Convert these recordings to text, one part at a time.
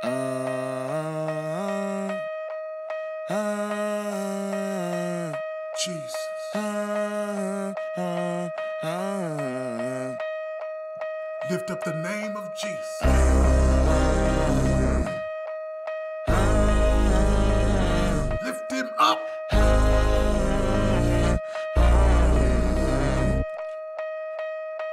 Ah, ah, ah, Jesus. Ah, ah, ah. Lift up the name of Jesus. Ah, ah, ah, ah. Lift him up. Ah, ah, ah.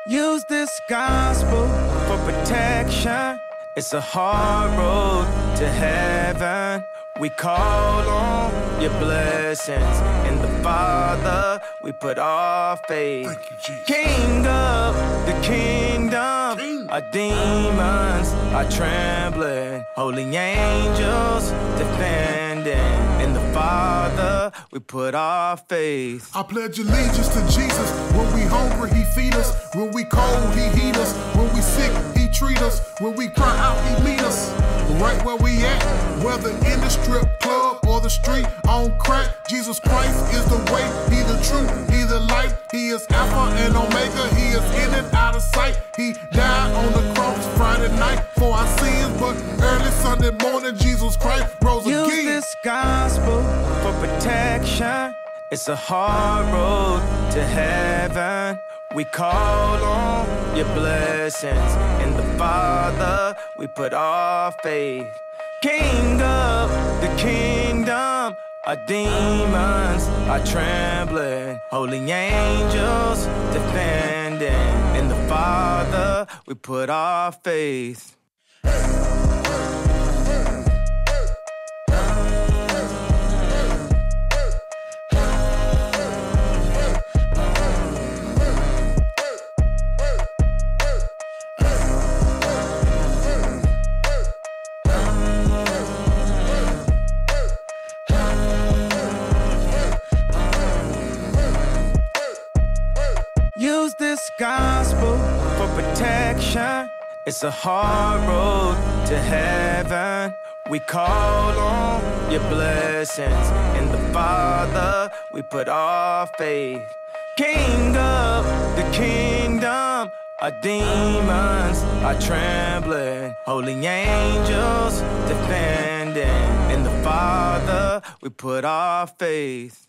Use this gospel for protection it's a hard road to heaven. We call on your blessings. In the Father, we put our faith. Thank you, Jesus. King of the kingdom, King. our demons are trembling. Holy angels defending. In the Father, we put our faith. I pledge allegiance to Jesus. When we hungry, he feed us. When we cold, he heat us. When we sick, treat us. When we cry out, he meet us. Right where we at, whether in the strip club or the street on crack. Jesus Christ is the way, he the truth, he the light. He is Alpha and Omega, he is in and out of sight. He died on the cross Friday night for our sins, but early Sunday morning, Jesus Christ rose Use again. this gospel for protection. It's a hard road to heaven. We call on your blessings. In the Father, we put our faith. King of the kingdom, our demons are trembling. Holy angels defending. In the Father, we put our faith. Gospel for protection. It's a hard road to heaven. We call on your blessings. In the Father, we put our faith. King of the kingdom, our demons are trembling. Holy angels defending. In the Father, we put our faith.